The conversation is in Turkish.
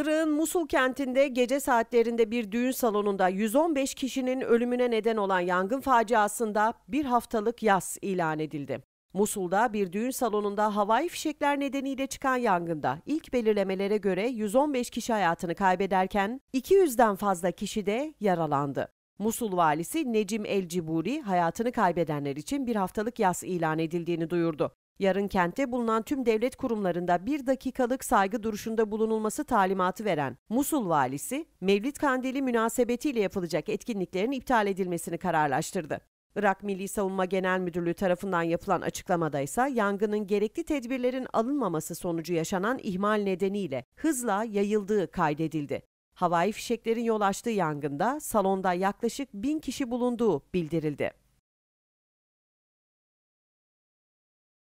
Irak'ın Musul kentinde gece saatlerinde bir düğün salonunda 115 kişinin ölümüne neden olan yangın faciasında bir haftalık yas ilan edildi. Musul'da bir düğün salonunda havai fişekler nedeniyle çıkan yangında ilk belirlemelere göre 115 kişi hayatını kaybederken 200'den fazla kişi de yaralandı. Musul valisi Necim El Ciburi hayatını kaybedenler için bir haftalık yas ilan edildiğini duyurdu. Yarın kentte bulunan tüm devlet kurumlarında bir dakikalık saygı duruşunda bulunulması talimatı veren Musul valisi, Mevlid Kandili münasebetiyle yapılacak etkinliklerin iptal edilmesini kararlaştırdı. Irak Milli Savunma Genel Müdürlüğü tarafından yapılan açıklamada ise yangının gerekli tedbirlerin alınmaması sonucu yaşanan ihmal nedeniyle hızla yayıldığı kaydedildi. Havai fişeklerin yol açtığı yangında salonda yaklaşık bin kişi bulunduğu bildirildi.